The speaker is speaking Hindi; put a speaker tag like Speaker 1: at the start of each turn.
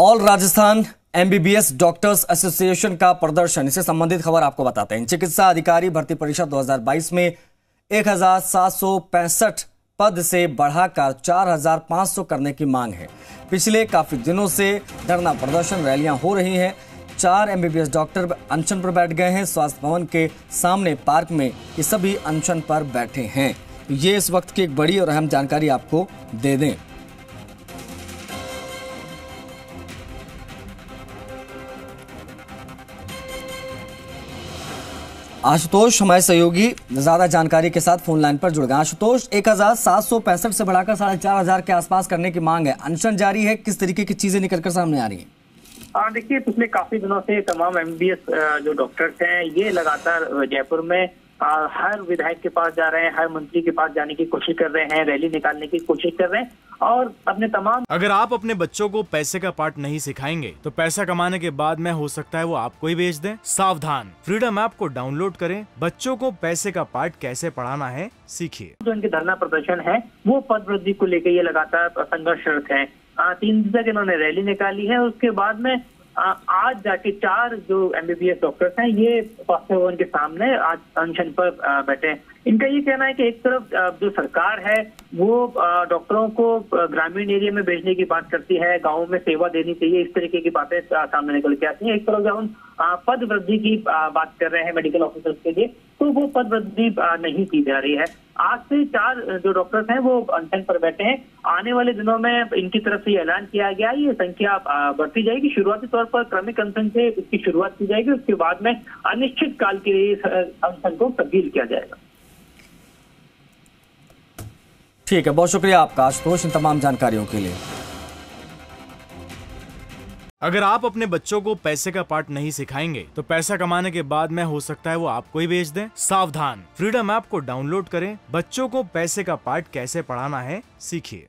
Speaker 1: All Rajasthan MBBS doctors association का प्रदर्शन। इससे संबंधित खबर आपको बताते हैं। चिकित्सा अधिकारी भर्ती परीक्षा 2022 में एक हज़ार सात सौ पैंसठ पद से बढ़ाकर 4,500 करने की मांग है। पिछले काफ़ी दिनों से धरना प्रदर्शन रैलियाँ हो रही हैं। चार एमबीबीएस डॉक्टर अनशन पर बैठ गए हैं। स्वास्थ्य भवन के सामने पार्क में ये सभी अनशन पर बैठे हैं। ये इस वक्त की एक बड़ी और अहम जानकारी आपको दे दें। आशुतोष, हमारे सहयोगी, ज़्यादा जानकारी के साथ फ़ोन लाइन पर जुड़ गए। आशुतोष, एक हज़ार सात सौ पैंसठ से बढ़ाकर साढ़े चार हज़ार के आसपास करने की मांग है। अनशन जारी है। किस तरीके की चीज़ें निकलकर सामने आ रही है?
Speaker 2: हाँ देखिए, पिछले काफ़ी दिनों से तमाम एमबीएस जो डॉक्टर्स हैं, ये लगातार जयपुर में आ, हर विधायक के पास जा रहे हैं हर मंत्री के पास जाने की कोशिश कर रहे हैं रैली निकालने की कोशिश कर रहे हैं और अपने तमाम
Speaker 3: अगर आप अपने बच्चों को पैसे का पार्ट नहीं सिखाएँगे तो पैसा कमाने के बाद में हो सकता है वो आपको ही बेच दें। सावधान। फ्रीडम ऐप को डाउनलोड करें। बच्चों को पैसे का पार्ट कैसे पढ़ाना है सीखिए।
Speaker 2: जो इनके धरना प्रदर्शन है वो पद वृद्धि को लेकर ये लगातार संघर्षरत है। तीन दिन तक इन्होंने रैली निकाली है उसके बाद में आज जाके चार जो एमबीबीएस डॉक्टर्स हैं, ये स्वास्थ्य भवन के सामने, आज अनशन पर बैठे हैं। इनका ये कहना है कि एक तरफ़ जो सरकार है, वो डॉक्टरों को ग्रामीण एरिया में भेजने की बात करती है, गाँव में सेवा देनी चाहिए, इस तरीके की बातें सामने निकल के आती हैं। एक तरफ़ जब हम पद वृद्धि की बात कर रहे हैं मेडिकल ऑफिसर्स के लिए तो वो पद वृद्धि नहीं की जा रही है। आज से चार जो डॉक्टर्स हैं, वो अनशन पर बैठे हैं। आने वाले दिनों में इनकी तरफ़ से ऐलान किया गया। ये संख्या बढ़ती जाएगी। शुरुआती तौर पर क्रमिक अनशन से इसकी शुरुआत की जाएगी। उसके बाद में अनिश्चित काल के लिए अनशन को तब्दील किया जाएगा।
Speaker 1: ठीक है, बहुत शुक्रिया आपका, आशुतोष, इन तमाम जानकारियों के लिए।
Speaker 3: अगर आप अपने बच्चों को पैसे का पार्ट नहीं सिखाएँगे तो पैसा कमाने के बाद में हो सकता है वो आपको ही बेच दें। सावधान। फ्रीडम ऐप को डाउनलोड करें। बच्चों को पैसे का पार्ट कैसे पढ़ाना है, सीखिए।